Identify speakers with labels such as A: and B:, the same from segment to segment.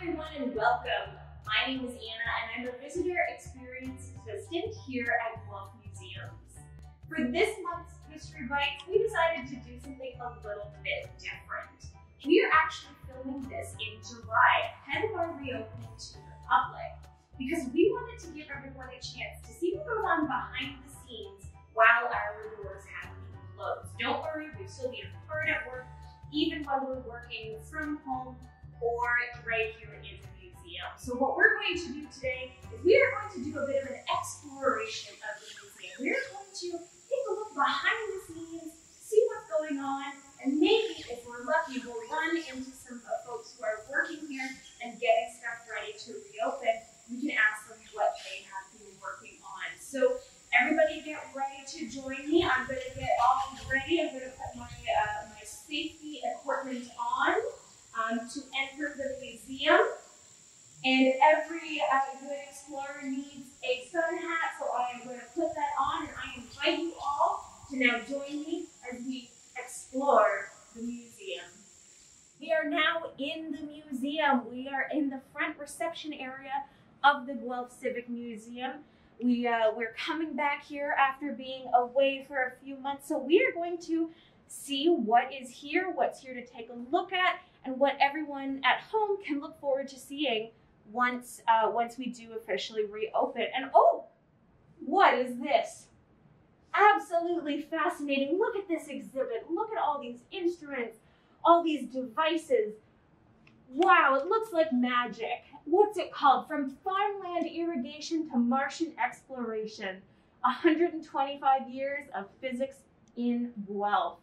A: everyone and welcome. My name is Anna and I'm a visitor experience assistant here at Guelph Museums. For this month's History Bites, we decided to do something a little bit different. We are actually filming this in July, ahead of our reopening to the public, because we wanted to give everyone a chance to see what goes on behind the scenes while our doors have been closed. Don't worry, we'll still be hard at work, even while we're working from home or right here in the museum. So what we're going to do today is we are going to do a bit of an exploration of the museum. We're going to take a look behind the scenes, see what's going on, and maybe if we're lucky, we'll run into some uh, folks who are working here and getting stuff ready to reopen. We can ask them what they have been working on. So everybody get ready to join me. I'm going to get all ready. I'm going to put my, uh, my safety equipment on um, to enter the museum. And every uh, good explorer needs a sun hat, so I am going to put that on, and I invite you all to now join me as we explore the museum. We are now in the museum. We are in the front reception area of the Guelph Civic Museum. We, uh, we're coming back here after being away for a few months, so we are going to see what is here, what's here to take a look at, and what everyone at home can look forward to seeing once uh, once we do officially reopen. And oh, what is this? Absolutely fascinating. Look at this exhibit. Look at all these instruments, all these devices. Wow, it looks like magic. What's it called? From farmland irrigation to Martian exploration. 125 years of physics in Guelph.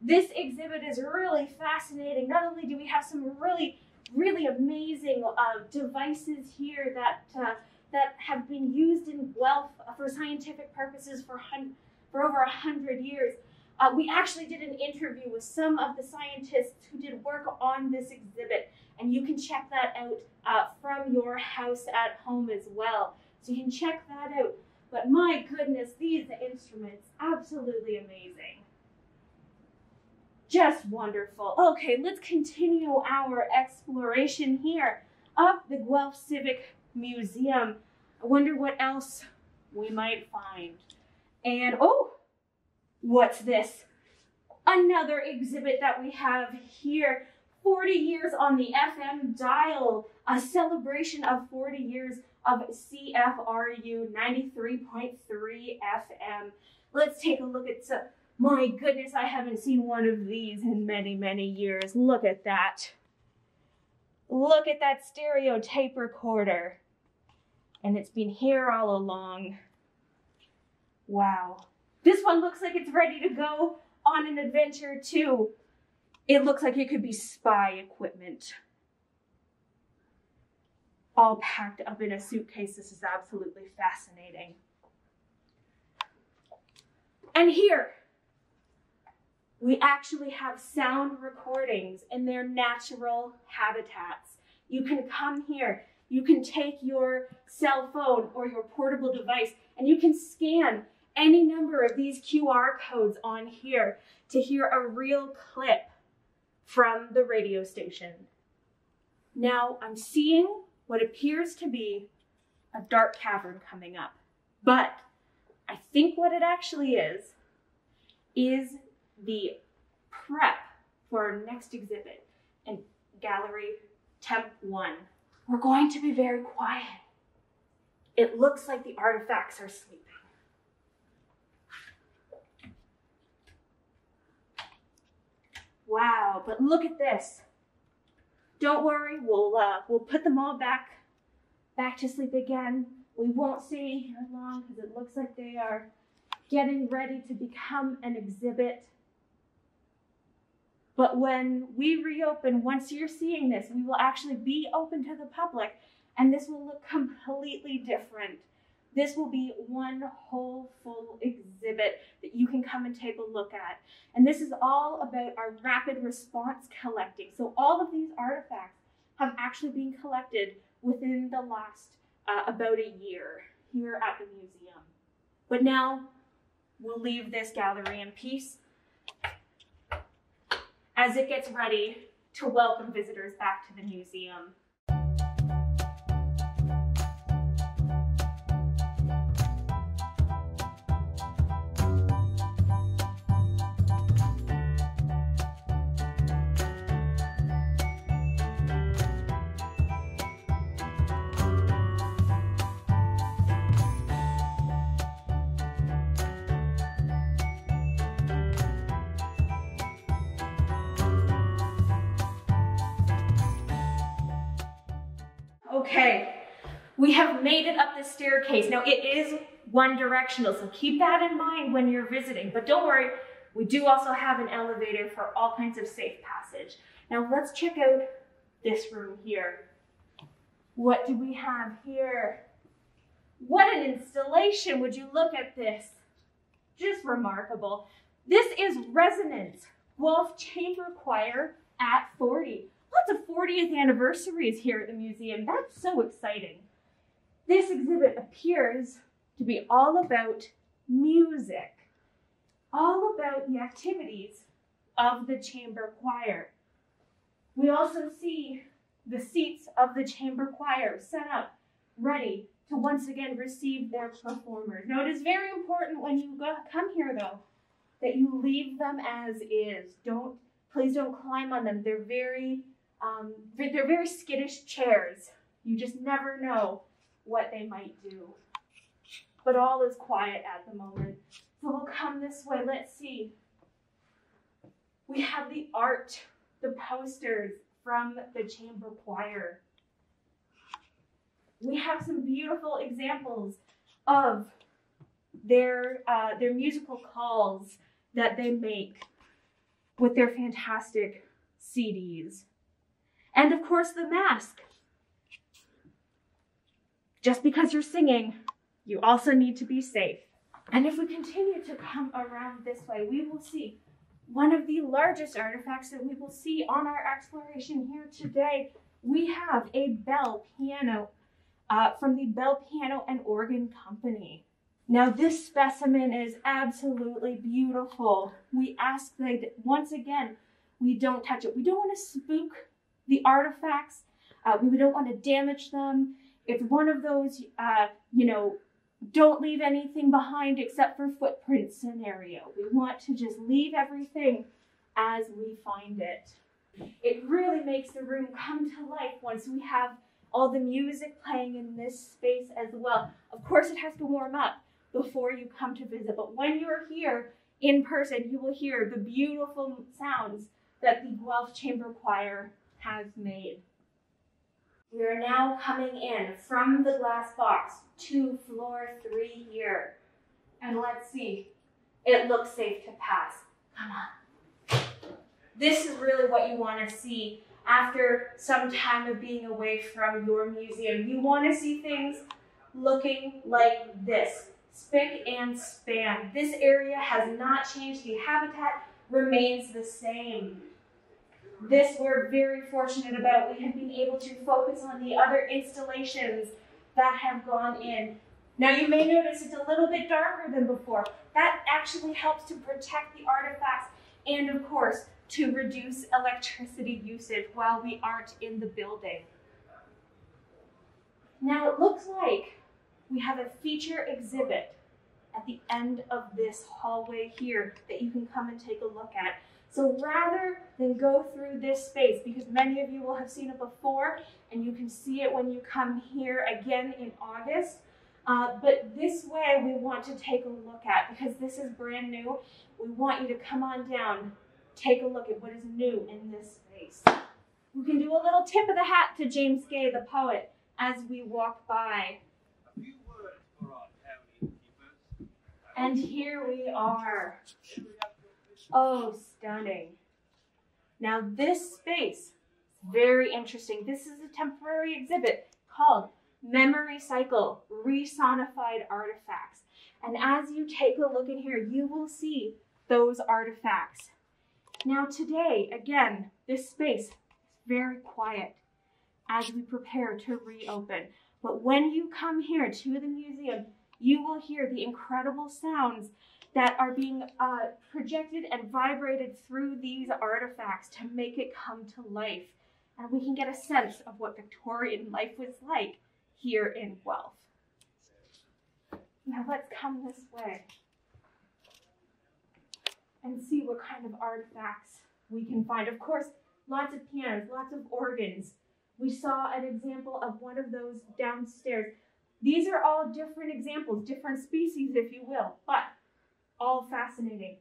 A: This exhibit is really fascinating. Not only do we have some really, really amazing uh, devices here that uh, that have been used in Guelph for scientific purposes for for over a hundred years. Uh, we actually did an interview with some of the scientists who did work on this exhibit, and you can check that out uh, from your house at home as well. So you can check that out. But my goodness, these instruments, absolutely amazing. Just wonderful. Okay, let's continue our exploration here of the Guelph Civic Museum. I wonder what else we might find. And oh, what's this? Another exhibit that we have here. 40 years on the FM dial, a celebration of 40 years of CFRU 93.3 FM. Let's take a look at some my goodness, I haven't seen one of these in many, many years. Look at that. Look at that stereo tape recorder. And it's been here all along. Wow. This one looks like it's ready to go on an adventure too. It looks like it could be spy equipment. All packed up in a suitcase. This is absolutely fascinating. And here, we actually have sound recordings in their natural habitats. You can come here, you can take your cell phone or your portable device and you can scan any number of these QR codes on here to hear a real clip from the radio station. Now I'm seeing what appears to be a dark cavern coming up, but I think what it actually is, is the prep for our next exhibit in Gallery Temp 1. We're going to be very quiet. It looks like the artifacts are sleeping. Wow, but look at this. Don't worry, we'll uh, we'll put them all back back to sleep again. We won't stay here long because it looks like they are getting ready to become an exhibit but when we reopen, once you're seeing this, we will actually be open to the public and this will look completely different. This will be one whole full exhibit that you can come and take a look at. And this is all about our rapid response collecting. So all of these artifacts have actually been collected within the last uh, about a year here at the museum. But now we'll leave this gallery in peace as it gets ready to welcome visitors back to the museum. Okay, we have made it up the staircase. Now it is one directional, so keep that in mind when you're visiting. But don't worry, we do also have an elevator for all kinds of safe passage. Now let's check out this room here. What do we have here? What an installation. Would you look at this? Just remarkable. This is Resonance, Guelph Chamber Choir at 40. Lots of 40th anniversaries here at the museum. That's so exciting. This exhibit appears to be all about music, all about the activities of the chamber choir. We also see the seats of the chamber choir set up, ready to once again receive their performers. Now, it is very important when you go, come here, though, that you leave them as is. Don't, please don't climb on them. They're very, um, they're very skittish chairs. You just never know what they might do. But all is quiet at the moment. So we'll come this way. Let's see. We have the art, the posters from the chamber choir we have some beautiful examples of their uh, their musical calls that they make with their fantastic CDs. And of course, the mask. Just because you're singing, you also need to be safe. And if we continue to come around this way, we will see one of the largest artifacts that we will see on our exploration here today. We have a bell piano uh, from the Bell Piano and Organ Company. Now this specimen is absolutely beautiful. We ask that once again, we don't touch it. We don't want to spook the artifacts. Uh, we don't want to damage them. It's one of those, uh, you know, don't leave anything behind except for footprints scenario. We want to just leave everything as we find it. It really makes the room come to life once we have all the music playing in this space as well. Of course, it has to warm up before you come to visit, but when you're here in person, you will hear the beautiful sounds that the Guelph Chamber Choir has made. We are now coming in from the glass box to floor three here. And let's see, it looks safe to pass. Come on. This is really what you want to see after some time of being away from your museum. You want to see things looking like this, spick and span. This area has not changed. The habitat remains the same. This we're very fortunate about. We have been able to focus on the other installations that have gone in. Now you may notice it's a little bit darker than before. That actually helps to protect the artifacts and of course to reduce electricity usage while we aren't in the building. Now it looks like we have a feature exhibit at the end of this hallway here that you can come and take a look at. So rather than go through this space, because many of you will have seen it before, and you can see it when you come here again in August, uh, but this way we want to take a look at, because this is brand new, we want you to come on down, take a look at what is new in this space. We can do a little tip of the hat to James Gay, the poet, as we walk by. And here we are. Oh, stunning. Now this space, is very interesting. This is a temporary exhibit called Memory Cycle, Resonified Artifacts. And as you take a look in here, you will see those artifacts. Now today, again, this space is very quiet as we prepare to reopen. But when you come here to the museum, you will hear the incredible sounds that are being uh, projected and vibrated through these artifacts to make it come to life. And we can get a sense of what Victorian life was like here in Guelph. Now let's come this way and see what kind of artifacts we can find. Of course, lots of pianos, lots of organs. We saw an example of one of those downstairs. These are all different examples, different species, if you will, but all fascinating.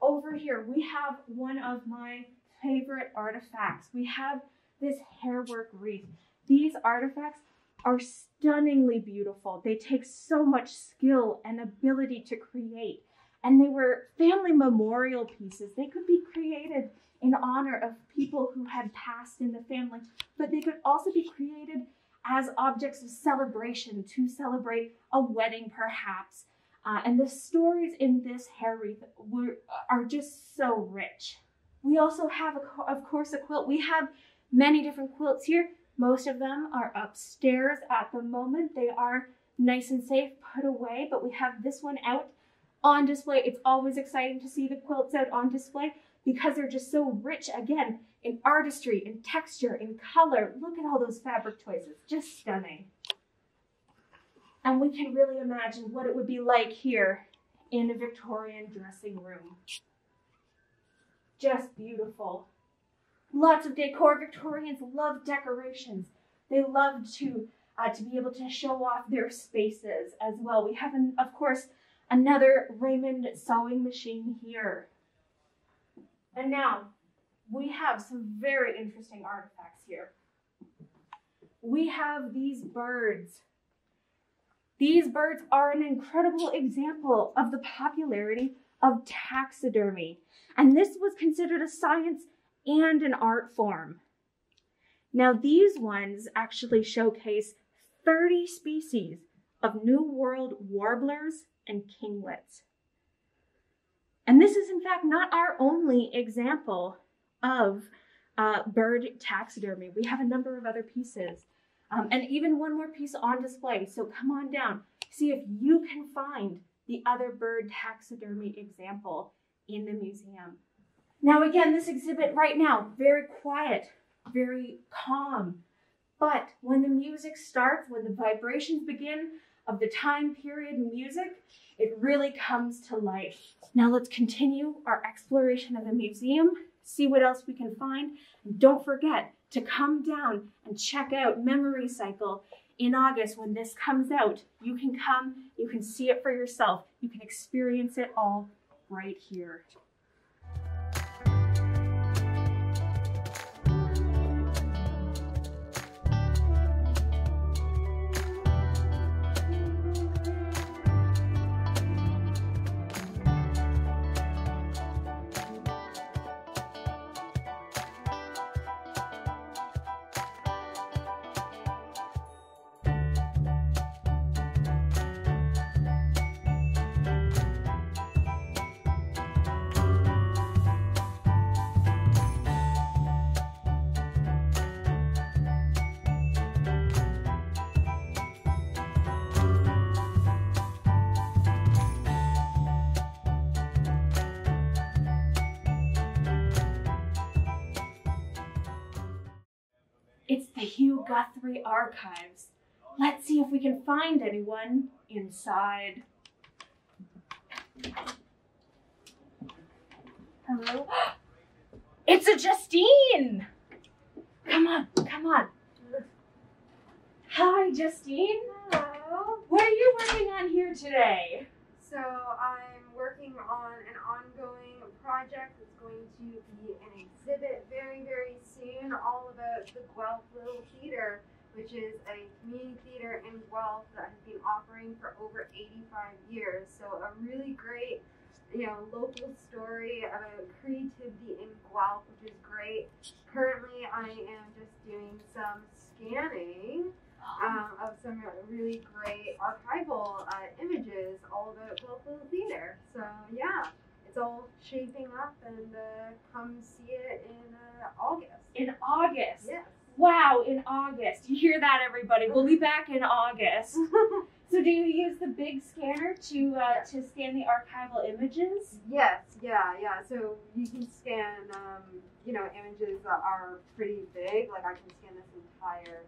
A: Over here, we have one of my favorite artifacts. We have this hairwork wreath. These artifacts are stunningly beautiful. They take so much skill and ability to create. And they were family memorial pieces. They could be created in honor of people who had passed in the family, but they could also be created as objects of celebration to celebrate a wedding, perhaps. Uh, and the stories in this hair wreath were, are just so rich. We also have, a, of course, a quilt. We have many different quilts here. Most of them are upstairs at the moment. They are nice and safe put away, but we have this one out on display. It's always exciting to see the quilts out on display because they're just so rich again in artistry, in texture, in color. Look at all those fabric choices, just stunning. And we can really imagine what it would be like here in a Victorian dressing room. Just beautiful. Lots of decor. Victorians love decorations. They love to uh, to be able to show off their spaces as well. We have, an, of course, another Raymond sewing machine here. And now we have some very interesting artifacts here. We have these birds. These birds are an incredible example of the popularity of taxidermy. And this was considered a science and an art form. Now, these ones actually showcase 30 species of New World warblers and kinglets. And this is, in fact, not our only example of uh, bird taxidermy. We have a number of other pieces, um, and even one more piece on display. So come on down, see if you can find the other bird taxidermy example in the museum. Now, again, this exhibit right now, very quiet, very calm. But when the music starts, when the vibrations begin of the time period music, it really comes to life. Now let's continue our exploration of the museum, see what else we can find. And don't forget to come down and check out Memory Cycle in August when this comes out. You can come, you can see it for yourself, you can experience it all right here. Archives. Let's see if we can find anyone inside. Hello? It's a Justine! Come on, come on. Hi, Justine.
B: Hello.
A: What are you working on here today?
B: So I'm working on an ongoing project that's going to be an exhibit very, very soon, all about the Guelph Little Theatre, which is a community theatre in Guelph that has been operating for over 85 years. So a really great, you know, local story about creativity in Guelph, which is great. Currently, I am just doing some scanning um, of some really great archival uh, images all about local theater. So yeah, it's all shaping up, and uh, come see it in uh, August.
A: In August.
B: Yes.
A: Wow, in August. You hear that, everybody? We'll be back in August. So, do you use the big scanner to uh, to scan the archival images?
B: yes. Yeah. Yeah. So you can scan, um, you know, images that are pretty big. Like I can scan this entire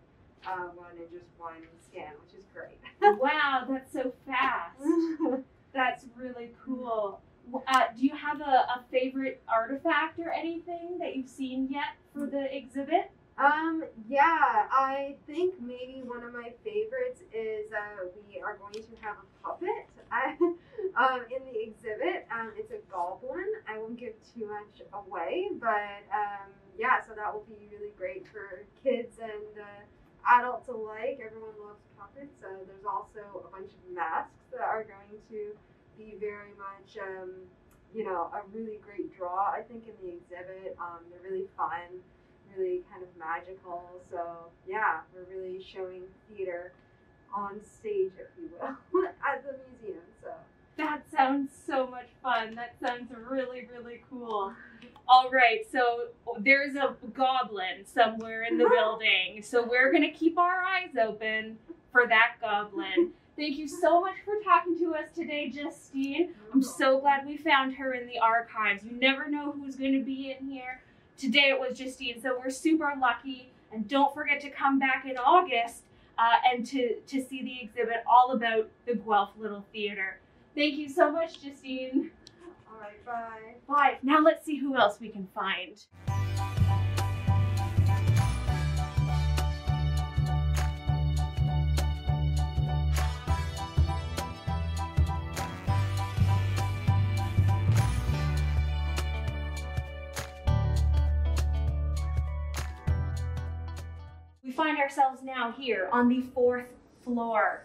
B: uh, one in just one scan, which is great.
A: wow, that's so fast. That's really cool. Uh, do you have a, a favorite artifact or anything that you've seen yet for the exhibit?
B: Um, yeah, I think maybe one of my favorites is uh, we are going to have a puppet um, in the exhibit. Um, it's a goblin. I won't give too much away, but um, yeah, so that will be really great for kids and uh, adults alike. Everyone loves puppets. Uh, there's also a bunch of masks that are going to be very much, um, you know, a really great draw, I think, in the exhibit. Um, they're really fun really kind of magical. So yeah, we're really showing theater on stage, if you will, at the museum. So
A: that sounds so much fun. That sounds really, really cool. All right, so there's a goblin somewhere in the building. So we're going to keep our eyes open for that goblin. Thank you so much for talking to us today, Justine. I'm so glad we found her in the archives. You never know who's going to be in here. Today it was Justine, so we're super lucky. And don't forget to come back in August uh, and to, to see the exhibit all about the Guelph Little Theater. Thank you so much, Justine.
B: All right, bye.
A: Bye. Now let's see who else we can find. Find ourselves now here on the fourth floor.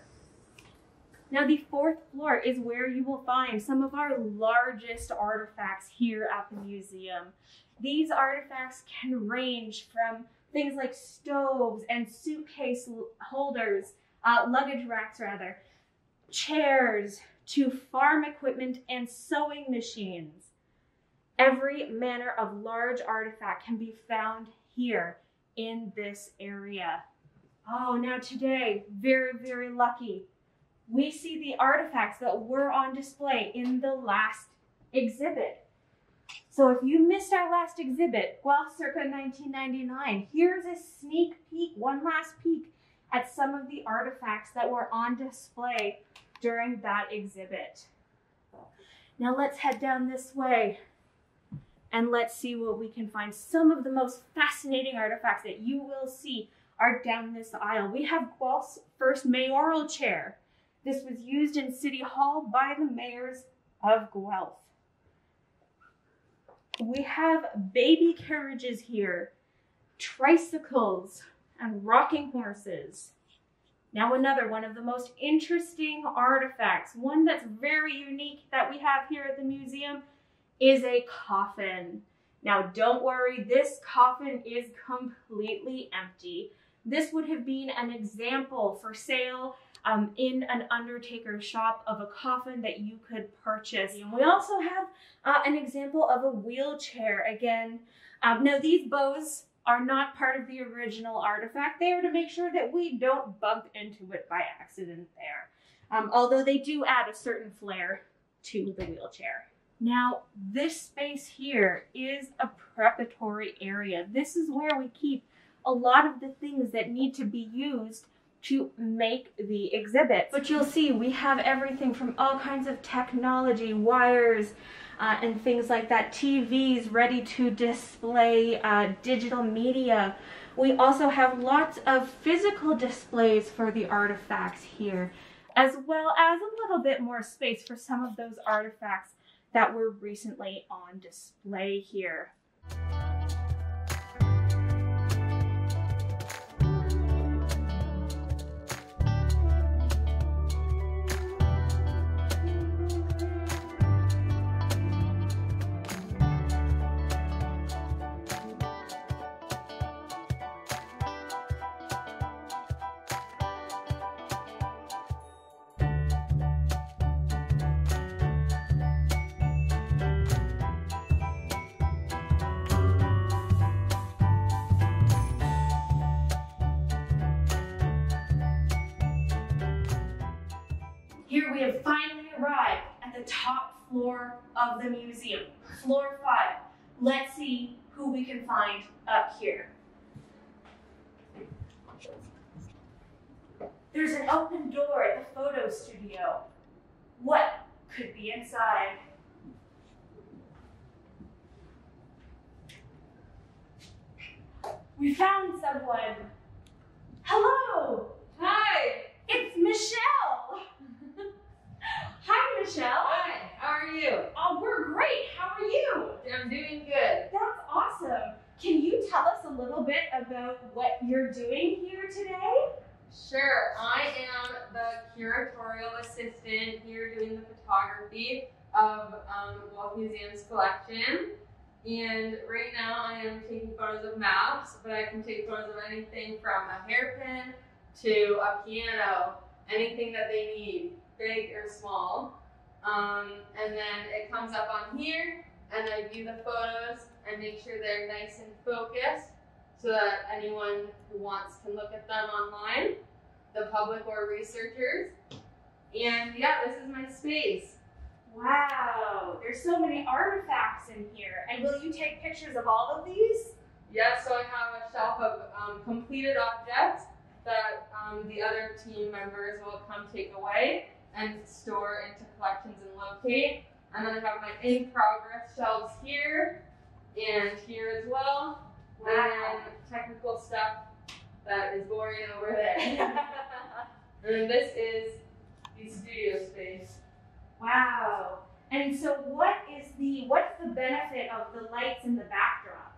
A: Now the fourth floor is where you will find some of our largest artifacts here at the museum. These artifacts can range from things like stoves and suitcase holders, uh, luggage racks rather, chairs, to farm equipment and sewing machines. Every manner of large artifact can be found here in this area. Oh, now today, very, very lucky. We see the artifacts that were on display in the last exhibit. So if you missed our last exhibit, Guelph circa 1999, here's a sneak peek, one last peek at some of the artifacts that were on display during that exhibit. Now let's head down this way and let's see what we can find. Some of the most fascinating artifacts that you will see are down this aisle. We have Guelph's first mayoral chair. This was used in City Hall by the mayors of Guelph. We have baby carriages here, tricycles, and rocking horses. Now another one of the most interesting artifacts, one that's very unique that we have here at the museum is a coffin. Now, don't worry, this coffin is completely empty. This would have been an example for sale um, in an undertaker shop of a coffin that you could purchase. And we also have uh, an example of a wheelchair. Again, um, now these bows are not part of the original artifact. They are to make sure that we don't bump into it by accident there. Um, although they do add a certain flair to the wheelchair. Now, this space here is a preparatory area. This is where we keep a lot of the things that need to be used to make the exhibit. But you'll see we have everything from all kinds of technology, wires, uh, and things like that, TVs ready to display uh, digital media. We also have lots of physical displays for the artifacts here, as well as a little bit more space for some of those artifacts that were recently on display here. Floor of the museum, floor five. Let's see who we can find up here. There's an open door at the photo studio. What could be inside? We found someone. Hello,
C: Hi.
A: it's Michelle. Hi, Michelle.
C: Hi. How are you?
A: Oh, we're great. How are you?
C: I'm doing good.
A: That's awesome. Can you tell us a little bit about what you're doing here today?
C: Sure. I am the curatorial assistant here doing the photography of um, Guelph Museum's collection. And right now I am taking photos of maps, but I can take photos of anything from a hairpin to a piano, anything that they need, big or small. Um, and then it comes up on here, and I view the photos and make sure they're nice and focused so that anyone who wants can look at them online, the public or researchers. And yeah, this is my space.
A: Wow, there's so many artifacts in here. And will you take pictures of all of these?
C: Yeah, so I have a shelf of um, completed objects that um, the other team members will come take away and store into collections and locate. And then I have my in progress shelves here and here as well. And then technical stuff that is boring over there. and this is the studio space.
A: Wow. And so what is the what's the benefit of the lights in the backdrop?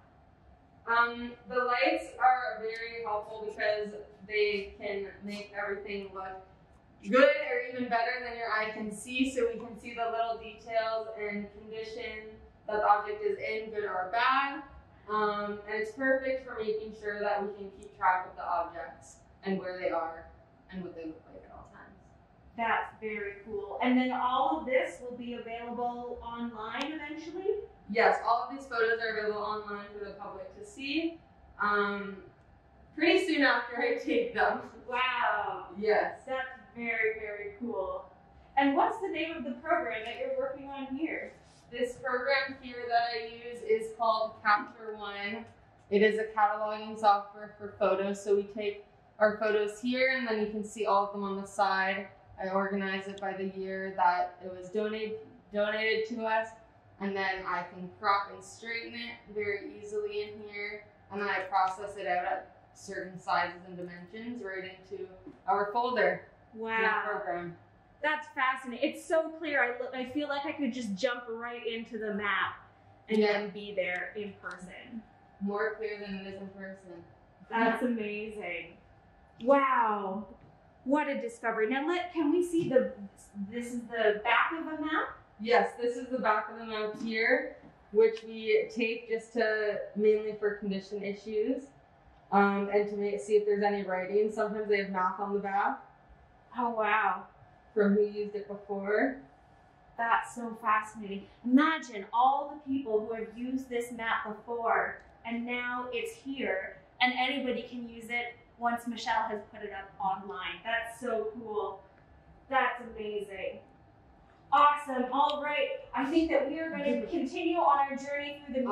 C: Um, the lights are very helpful because they can make everything look good or even better than your eye can see. So we can see the little details and condition that the object is in, good or bad. Um, and it's perfect for making sure that we can keep track of the objects and where they are and what they look like at all times.
A: That's very cool. And then all of this will be available online eventually?
C: Yes, all of these photos are available online for the public to see. Um, pretty soon after I take them.
A: Wow.
C: Yes.
A: That's very, very cool. And what's the name of the program that you're working on here?
C: This program here that I use is called Capture One. It is a cataloging software for photos. So we take our photos here and then you can see all of them on the side. I organize it by the year that it was donated donated to us. And then I can crop and straighten it very easily in here. And then I process it out at certain sizes and dimensions right into our folder the program.
A: That's fascinating. It's so clear. I, look, I feel like I could just jump right into the map and
C: Yeah.
A: then be there in person.
C: More clear than it is in person.
A: That's amazing. Wow. What a discovery. Now let can we see the this is the back of the map?
C: Yes, this is the back of the map here, which we tape just to mainly for condition issues, um, and to make, see if there's any writing. Sometimes they have math on the back
A: Oh wow.
C: from who used it before.
A: That's so fascinating. Imagine all the people who have used this map before and now it's here and anybody can use it once Michelle has put it up online. That's so cool. That's amazing. Awesome. All right. I think that we are going to continue on our journey through the museum,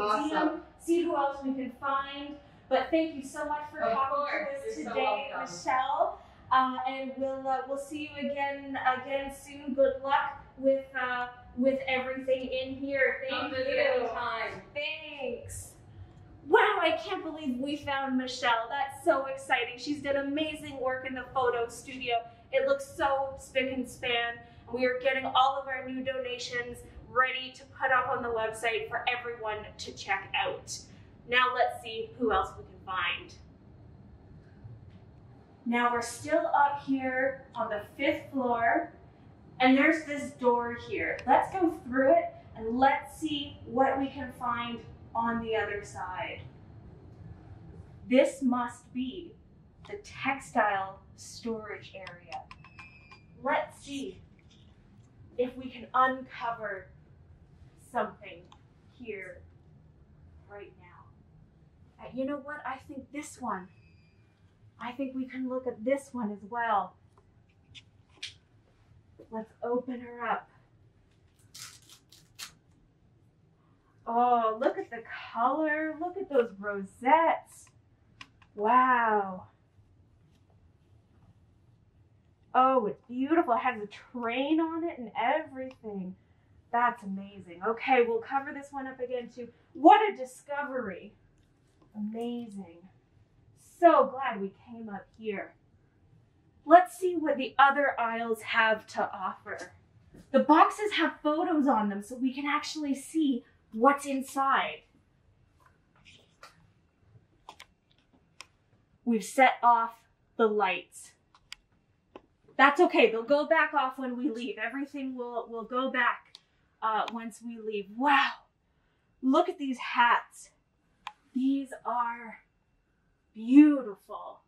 C: Awesome.
A: see who else we can find. But thank you so much for
C: Of
A: to us
C: so
A: today,
C: welcome.
A: Michelle. Uh, and we'll uh, we'll see you again again soon. Good luck with uh, with everything in here. Thank
C: visit
A: you. Thanks. Wow, I can't believe we found Michelle. That's so exciting. She's done amazing work in the photo studio. It looks so spick and span. We are getting all of our new donations ready to put up on the website for everyone to check out. Now let's see who else we can find. Now we're still up here on the fifth floor, and there's this door here. Let's go through it and let's see what we can find on the other side. This must be the textile storage area. Let's see if we can uncover something here right now. Uh, you know what? I think this one. I think we can look at this one as well. Let's open her up. Oh, look at the color. Look at those rosettes. Wow. Oh, it's beautiful. It has a train on it and everything. That's amazing. Okay, we'll cover this one up again too. What a discovery. Amazing. So glad we came up here. Let's see what the other aisles have to offer. The boxes have photos on them so we can actually see what's inside. We've set off the lights. That's okay. They'll go back off when we leave. Everything will, will go back uh, once we leave. Wow. Look at these hats. These are beautiful.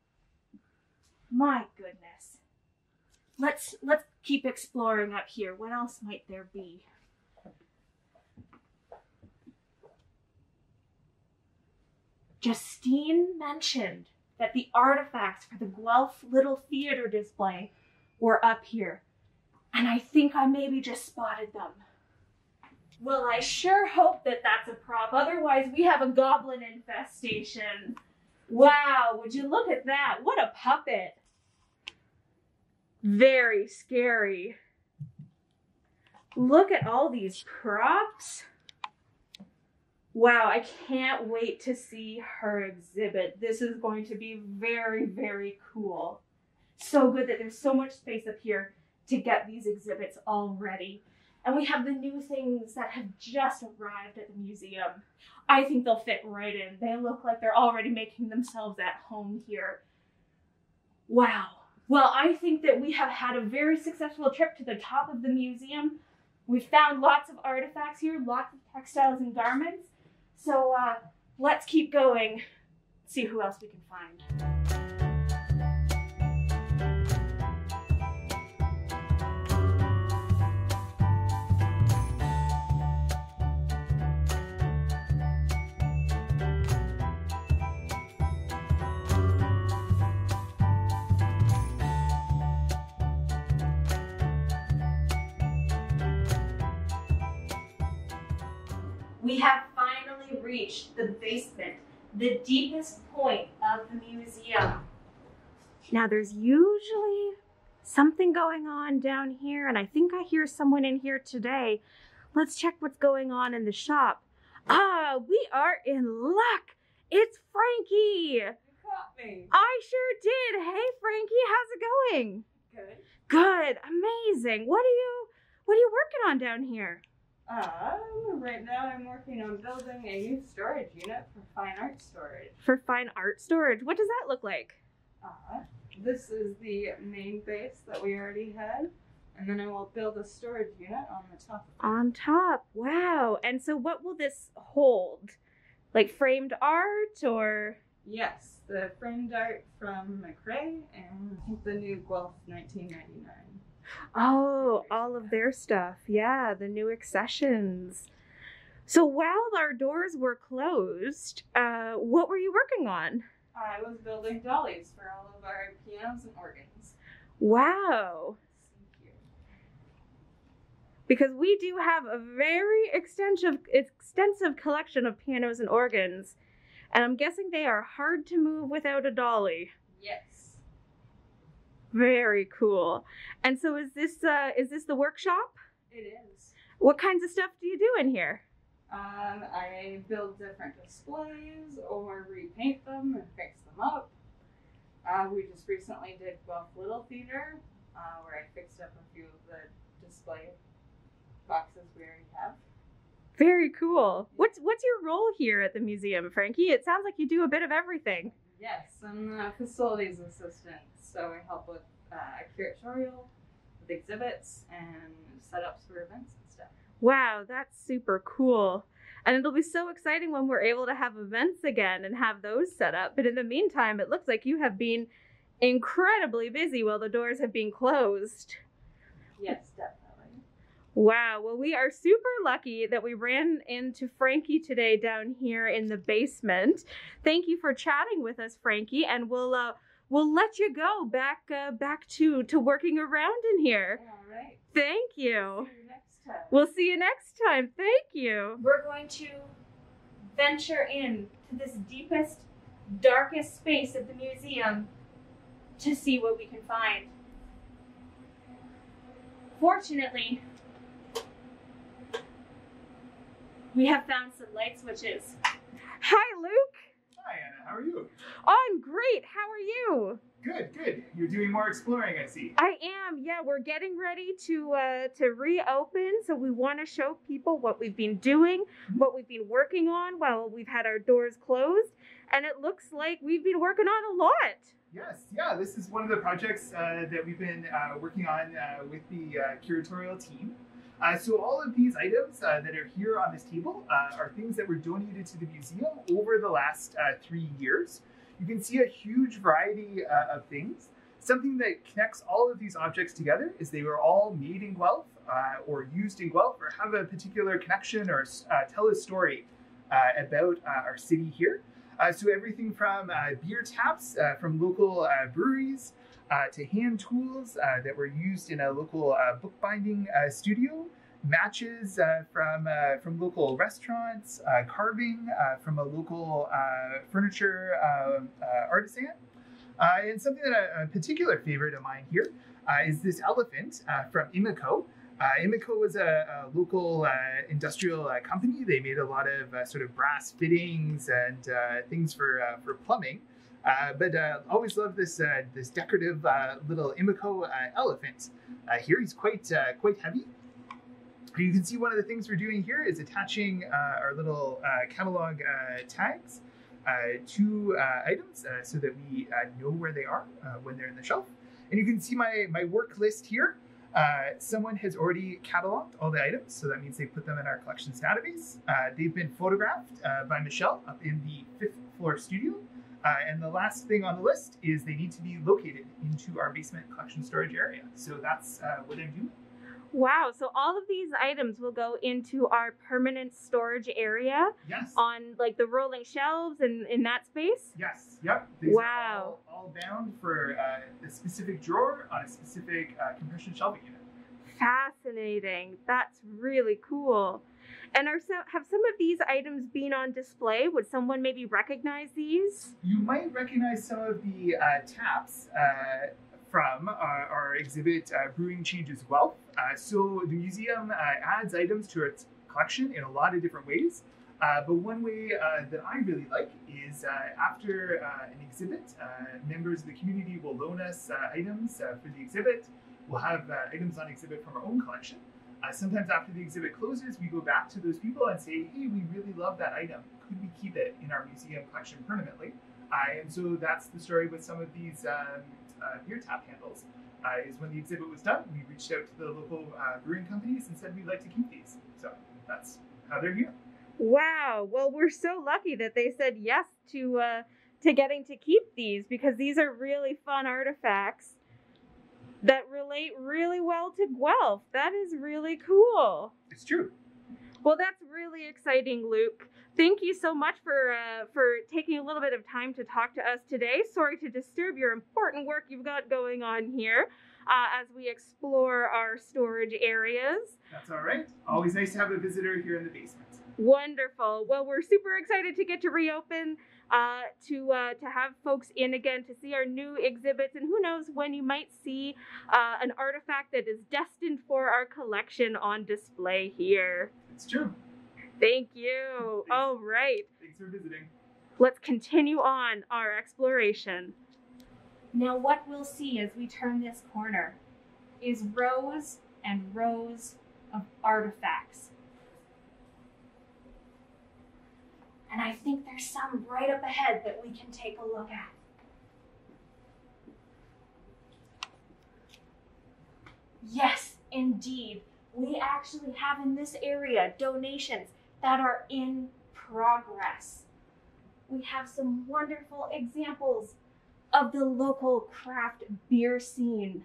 A: My goodness. Let's let's keep exploring up here. What else might there be? Justine mentioned that the artifacts for the Guelph Little Theater display were up here. And I think I maybe just spotted them. Well, I sure hope that that's a prop. Otherwise, we have a goblin infestation. Wow, would you look at that? What a puppet. Very scary. Look at all these props. Wow, I can't wait to see her exhibit. This is going to be very, very cool. So good that there's so much space up here to get these exhibits all ready. And we have the new things that have just arrived at the museum. I think they'll fit right in. They look like they're already making themselves at home here. Wow. Well, I think that we have had a very successful trip to the top of the museum. We've found lots of artifacts here, lots of textiles and garments. So uh, let's keep going, see who else we can find. We have finally reached the basement, the deepest point of the museum. Now, there's usually something going on down here, and I think I hear someone in here today. Let's check what's going on in the shop. Ah, we are in luck. It's Frankie.
D: You caught me.
A: I sure did. Hey, Frankie, how's it going?
D: Good.
A: Good, amazing. What are you what are you working on down here?
C: Um, right now I'm working on building a new storage unit for fine art storage.
A: For fine art storage. What does that look like?
C: Uh, this is the main base that we already had, and then I will build a storage unit on the top.
A: On top. Wow. And so what will this hold? Like framed art or
C: Yes, the framed art from McCrae and the new Guelph 1999.
A: Oh, all of their stuff. Yeah, the new accessions. So while our doors were closed, uh, what were you working on?
C: I was building dollies for all of our pianos and organs.
A: Wow.
C: Thank you.
A: Because we do have a very extensive extensive collection of pianos and organs. And I'm guessing they are hard to move without a dolly.
C: Yes.
A: Very cool. And so is this uh is this the workshop?
C: It is.
A: What kinds of stuff do you do in here?
C: Um, I build different displays or repaint them and fix them up. Uh, we just recently did Guelph Little Theater, uh, where I fixed up a few of the display boxes we already have.
A: Very cool. What's what's your role here at the museum, Frankie? It sounds like you do a bit of everything.
C: Yes, I'm the facilities assistant, so I help with uh, curatorial, with exhibits, and setups for events and stuff.
A: Wow, that's super cool. And it'll be so exciting when we're able to have events again and have those set up. But in the meantime, it looks like you have been incredibly busy while the doors have been closed.
C: Yes, definitely.
A: Wow. Well, we are super lucky that we ran into Frankie today down here in the basement. Thank you for chatting with us, Frankie, and we'll uh, we'll let you go back uh, back to to working around in here.
C: All right.
A: Thank you.
C: See you next time.
A: We'll see you next time. Thank you.
E: We're going to venture in to this deepest, darkest space of the museum to see what we can find. Fortunately, we have found some light switches.
A: Hi, Luke.
F: Hi, Anna. How are you?
A: I'm great. How are you?
F: Good, good. You're doing more exploring, I see.
A: I am. Yeah, we're getting ready to uh, to reopen, so we want to show people what we've been doing, what we've been working on while we've had our doors closed, and it looks like we've been working on a lot.
F: Yes, yeah. This is one of the projects uh, that we've been uh, working on uh, with the uh, curatorial team. Uh, so all of these items uh, that are here on this table uh, are things that were donated to the museum over the last uh, three years. You can see a huge variety uh, of things. Something that connects all of these objects together is they were all made in Guelph uh, or used in Guelph or have a particular connection or tell a story about our city here. So everything from beer taps from local breweries to hand tools uh, that were used in a local uh, bookbinding uh, studio, matches uh, from uh, from local restaurants, uh, carving uh, from a local uh, furniture uh, artisan, uh, and something that a, a particular favorite of mine here uh, is this elephant uh, from Imico. Uh, Imico was a, a local uh, industrial uh, company. They made a lot of uh, sort of brass fittings and uh, things for uh, for plumbing. Uh, but uh, always love this uh, this decorative uh, little Imico uh, elephant. Uh, here he's quite uh, quite heavy. You can see one of the things we're doing here is attaching uh, our little catalog tags to items so that we know where they are when they're in the shelf. And you can see my, my work list here. Someone has already cataloged all the items, so that means they put them in our collections database. They've been photographed by Michelle up in the fifth floor studio. Uh, and the last thing on the list is they need to be located into our basement collection storage area. So that's uh, what I'm doing.
A: Wow, so all of these items will go into our permanent storage area
F: Yes.
A: on like the rolling shelves and in that space?
F: Yes. Yep. These
A: Wow.
F: Are all, all bound for uh, a specific drawer on a specific uh, compression shelving unit.
A: Fascinating. That's really cool. And are have some of these items been on display? Would someone maybe recognize these?
F: You might recognize some of the uh, taps uh, from our, our exhibit, uh, Brewing Changes Wealth. Uh, so the museum uh, adds items to its collection in a lot of different ways. Uh, but one way uh, that I really like is uh, after uh, an exhibit, uh, members of the community will loan us uh, items uh, for the exhibit. We'll have uh, items on exhibit from our own collection. Uh, sometimes after the exhibit closes, we go back to those people and say, hey, we really love that item. Could we keep it in our museum collection permanently? Uh, and so that's the story with some of these um, uh, beer tap handles. Uh, is when the exhibit was done, we reached out to the local uh, brewing companies and said we'd like to keep these. So that's how they're here.
A: Wow. Well, we're so lucky that they said yes to uh, to getting to keep these because these are really fun artifacts that relate really well to Guelph. That is really cool.
F: It's true.
A: Well, that's really exciting, Luke. Thank you so much for uh, for taking a little bit of time to talk to us today. Sorry to disturb your important work you've got going on here uh, as we explore our storage areas.
F: That's all right. Always nice to have a visitor here in the basement.
A: Wonderful. Well, we're super excited to get to reopen, uh, to uh, to have folks in again to see our new exhibits, and who knows when you might see uh, an artifact that is destined for our collection on display here.
F: It's true.
A: Thank you. All right.
F: Thanks for visiting.
A: Let's continue on our exploration. Now, what we'll see as we turn this corner is rows and rows of artifacts. And I think there's some right up ahead that we can take a look at. Yes, indeed. We actually have in this area donations that are in progress. We have some wonderful examples of the local craft beer scene.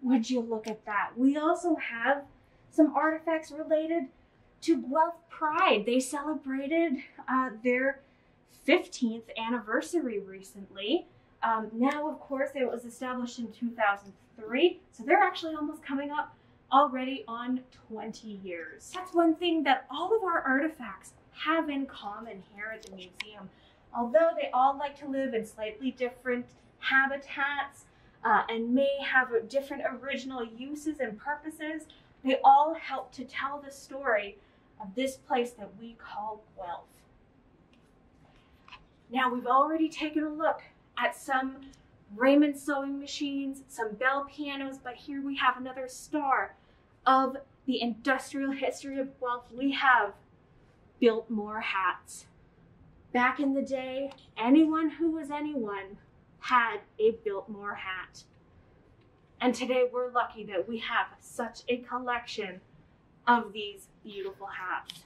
A: Would you look at that? We also have some artifacts related to Guelph Pride. They celebrated uh, their 15th anniversary recently. Um, now, of course, it was established in 2003, so they're actually almost coming up already on 20 years. That's one thing that all of our artifacts have in common here at the museum. Although they all like to live in slightly different habitats uh, and may have different original uses and purposes, they all help to tell the story of this place that we call Guelph. Now we've already taken a look at some Raymond sewing machines, some Bell pianos, but here we have another star of the industrial history of Guelph. We have Biltmore hats. Back in the day, anyone who was anyone had a Biltmore hat. And today we're lucky that we have such a collection of these beautiful hats.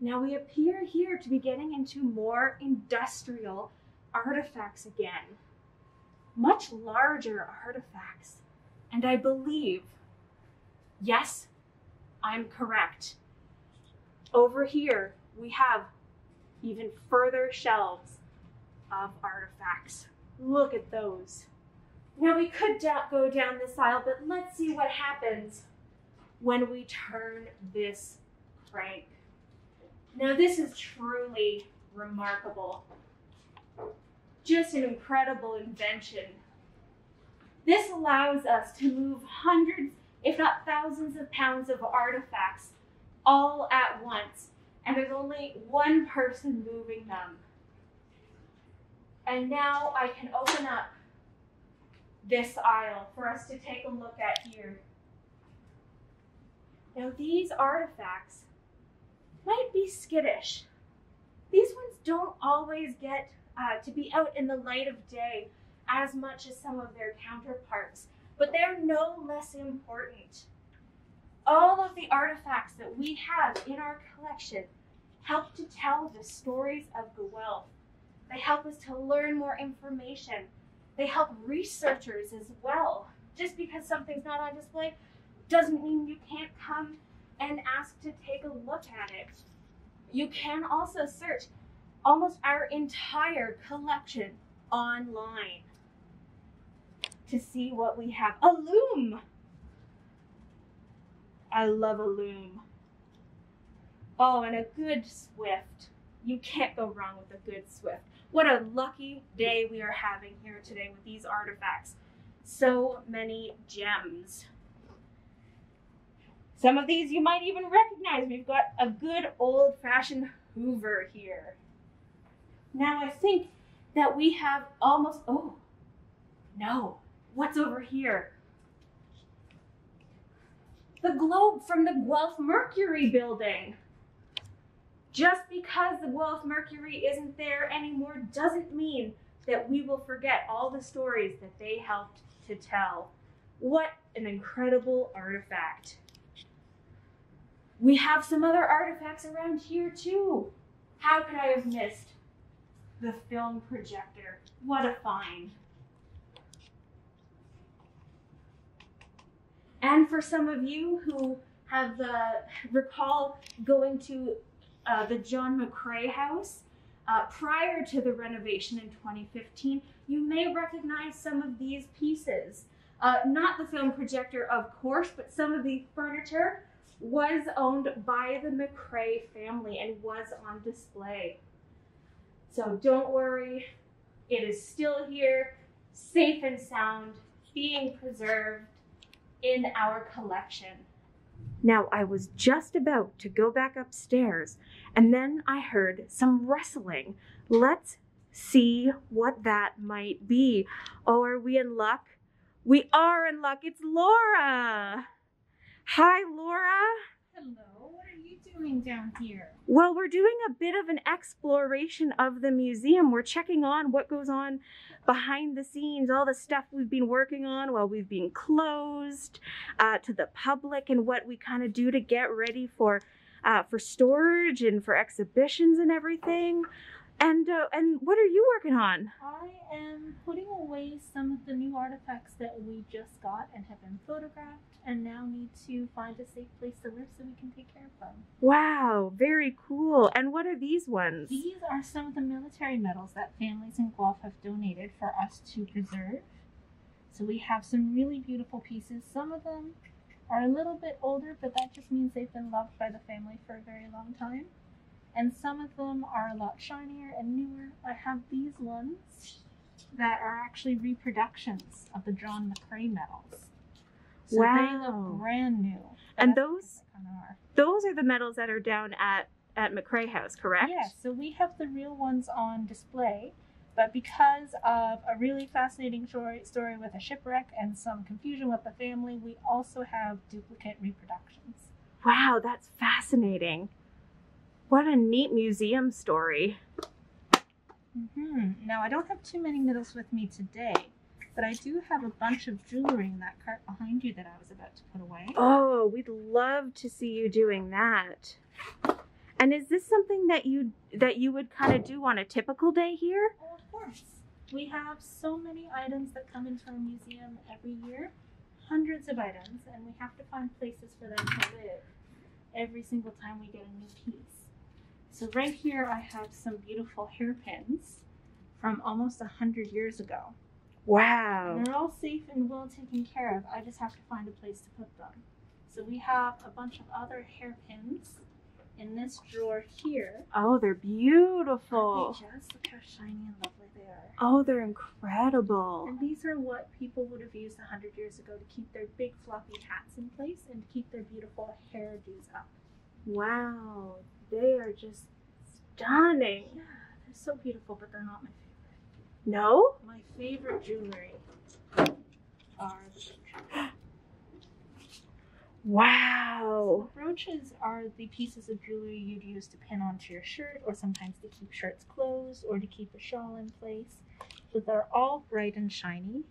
A: Now we appear here to be getting into more industrial artifacts again, much larger artifacts. And I believe, yes, I'm correct. Over here, we have even further shelves of artifacts. Look at those. Now we could go down this aisle, but let's see what happens when we turn this crank. Now this is truly remarkable. Just an incredible invention. This allows us to move hundreds, if not thousands of pounds of artifacts all at once, and there's only one person moving them. And now I can open up this aisle for us to take a look at here. Now these artifacts might be skittish. These ones don't always get uh, to be out in the light of day as much as some of their counterparts, but they're no less important. All of the artifacts that we have in our collection help to tell the stories of Guelph. They help us to learn more information. They help researchers as well. Just because something's not on display doesn't mean you can't come and ask to take a look at it. You can also search almost our entire collection online to see what we have. A loom! I love a loom. Oh, and a good Swift. You can't go wrong with a good Swift. What a lucky day we are having here today with these artifacts. So many gems. Some of these you might even recognize. We've got a good old fashioned Hoover here. Now I think that we have almost, oh, no, what's over here? The globe from the Guelph Mercury building. Just because the Guelph Mercury isn't there anymore doesn't mean that we will forget all the stories that they helped to tell. What an incredible artifact. We have some other artifacts around here too. How could I have missed the film projector? What a find. And for some of you who have uh, recall going to uh, the John McCrae house uh, prior to the renovation in 2015, you may recognize some of these pieces. Uh, not the film projector, of course, but some of the furniture was owned by the McCrae family and was on display. So don't worry, it is still here, safe and sound, being preserved in our collection. Now, I was just about to go back upstairs, and then I heard some rustling. Let's see what that might be. Oh, are we in luck? We are in luck. It's Laura. Hi, Laura.
G: Hello, what are you doing down here?
A: Well, we're doing a bit of an exploration of the museum. We're checking on what goes on behind the scenes, all the stuff we've been working on while we've been closed uh, to the public, and what we kind of do to get ready for uh, for storage and for exhibitions and everything. And uh, and what are you working on?
G: I am putting away some of the new artifacts that we just got and have been photographed and now need to find a safe place to live so we can take care of them.
A: Wow, very cool. And what are these ones?
G: These are some of the military medals that families in Guelph have donated for us to preserve. So we have some really beautiful pieces. Some of them are a little bit older, but that just means they've been loved by the family for a very long time. And some of them are a lot shinier and newer. I have these ones that are actually reproductions of the John McCrae medals. So they
A: Wow.
G: look brand new.
A: And those
G: are.
A: those are the medals that are down at at McCrae House, correct?
G: Yes, so we have the real ones on display, but because of a really fascinating story, story with a shipwreck and some confusion with the family, we also have duplicate reproductions.
A: Wow, that's fascinating. What a neat museum story.
G: hmm Now, I don't have too many needles with me today, but I do have a bunch of jewelry in that cart behind you that I was about to put away.
A: Oh, we'd love to see you doing that. And is this something that you that you would kind of do on a typical day here?
G: Oh, of course. We have so many items that come into our museum every year, hundreds of items, and we have to find places for them to live every single time we get a new piece. So right here I have some beautiful hairpins from almost a hundred years ago.
A: Wow.
G: And they're all safe and well taken care of. I just have to find a place to put them. So we have a bunch of other hairpins in this drawer here.
A: Oh, they're beautiful.
G: They just look how shiny and lovely they are.
A: Oh, they're incredible.
G: And these are what people would have used a hundred years ago to keep their big floppy hats in place and to keep their beautiful hairdos up.
A: Wow, they are just stunning.
G: Yeah, they're so beautiful, but they're not my favorite.
A: No?
G: My favorite jewelry are the
A: Wow.
G: brooches are the pieces of jewelry you'd use to pin onto your shirt or sometimes to keep shirts closed or to keep a shawl in place. So they're all bright and shiny.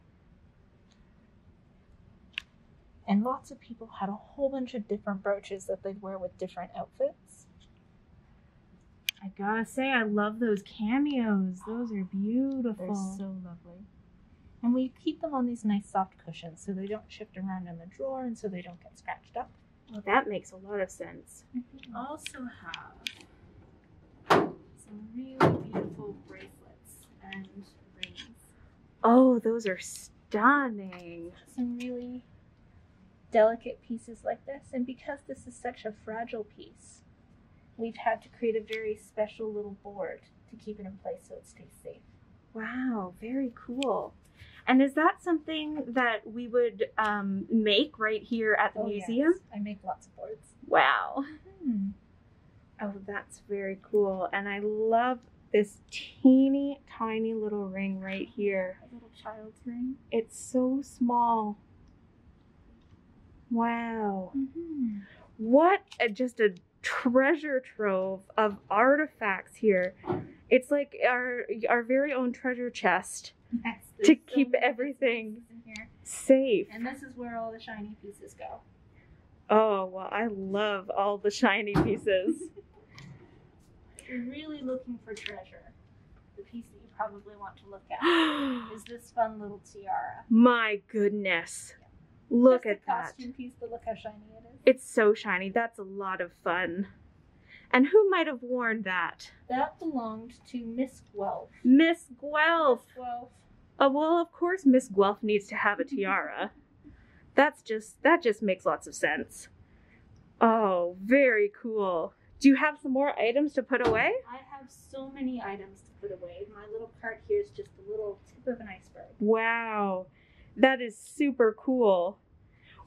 G: And lots of people had a whole bunch of different brooches that they'd wear with different outfits.
A: I gotta say, I love those cameos. Those are beautiful.
G: They're
A: beautiful.
G: so lovely. And we keep them on these nice soft cushions so they don't shift around in the drawer and so they don't get scratched up.
A: well, that makes a lot of sense. Mm-hmm.
G: We also have some really beautiful bracelets and rings.
A: Oh, those are stunning.
G: Some really delicate pieces like this. And because this is such a fragile piece, we've had to create a very special little board to keep it in place so it stays safe.
A: Wow, very cool. And is that something that we would um, make right here at the
G: Oh,
A: museum?
G: yes. I make lots of boards.
A: Wow.
G: Hmm.
A: Oh, that's very cool. And I love this teeny tiny little ring right here.
G: A little child's ring.
A: It's so small. Wow.
G: Mm-hmm.
A: What a, just a treasure trove of artifacts here. It's like our our very own treasure chest
G: Yes,
A: to
G: so
A: keep everything safe.
G: And this is where all the shiny pieces go.
A: Oh, well, I love all the shiny pieces.
G: If you're really looking for treasure, the piece that you probably want to look at is this fun little tiara.
A: My goodness. Look
G: Just
A: at that.
G: piece, but look how shiny it is.
A: It's so shiny. That's a lot of fun. And who might have worn that?
G: That belonged to Miss Guelph.
A: Miss Guelph.
G: Miss Guelph.
A: Oh, well, of course Miss Guelph needs to have a tiara. That's just that just makes lots of sense. Oh, very cool. Do you have some more items to put away?
G: I have so many items to put away. My little cart here is just a little tip of an iceberg.
A: Wow. That is super cool.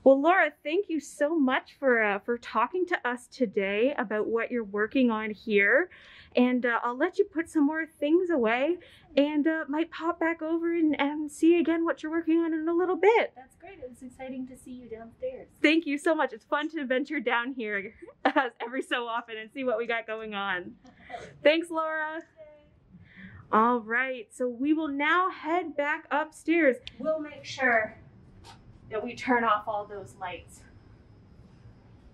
A: Well, Laura, thank you so much for uh, for talking to us today about what you're working on here, and uh, I'll let you put some more things away, and uh, might pop back over and, and see again what you're working on in a little bit.
G: That's great. It was exciting to see you downstairs.
A: Thank you so much. It's fun to venture down here every so often and see what we got going on. Thanks, Laura. All right, so we will now head back upstairs. We'll make sure that we turn off all those lights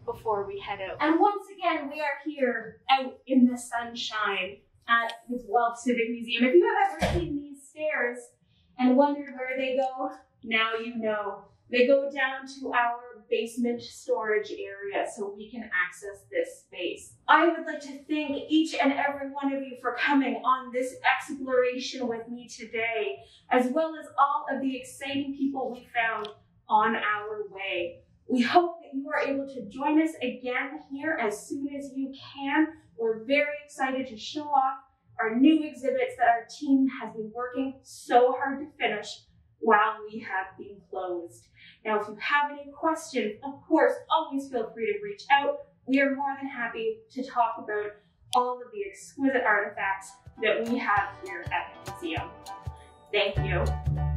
A: before we head out.
H: And once again, we are here out in the sunshine at the Guelph Civic Museum. If you have ever seen these stairs and wondered where they go, now you know. They go down to our basement storage area so we can access this space. I would like to thank each and every one of you for coming on this exploration with me today, as well as all of the exciting people we found on our way. We hope that you are able to join us again here as soon as you can. We're very excited to show off our new exhibits that our team has been working so hard to finish while we have been closed. Now, if you have any questions, of course, always feel free to reach out. We are more than happy to talk about
A: all of the exquisite artifacts that we have here at the museum. Thank you.